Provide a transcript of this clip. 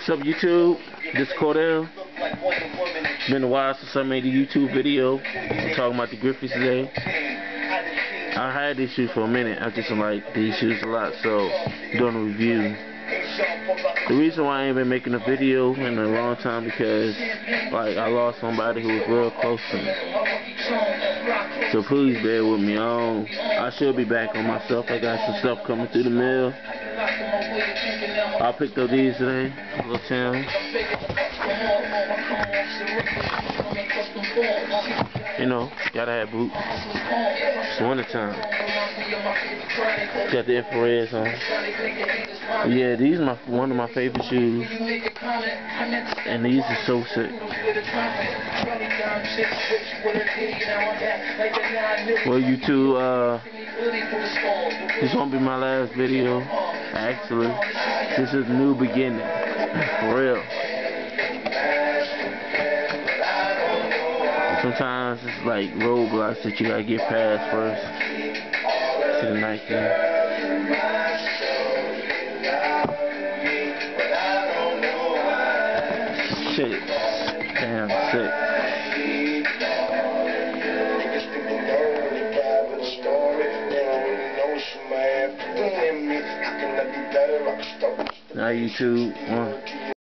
What's up YouTube? This is Cordell. Been a while since I made a YouTube video I'm talking about the Griffeys today. I had these shoes for a minute. I just like these shoes a lot, so doing a review. The reason why I ain't been making a video in a long time because like I lost somebody who was real close to me. So please bear with me. I, I should be back on my stuff. I got some stuff coming through the mail. I picked up these today, little Tim. You know, gotta have boots. Winter time. Got the infrareds on. Yeah, these are my one of my favorite shoes. And these are so sick. Well, you two, uh, this won't be my last video. Actually, this is new beginning. For real. Sometimes it's like roadblocks that you gotta get past first. To the night Shit. Damn sick. Now YouTube, one.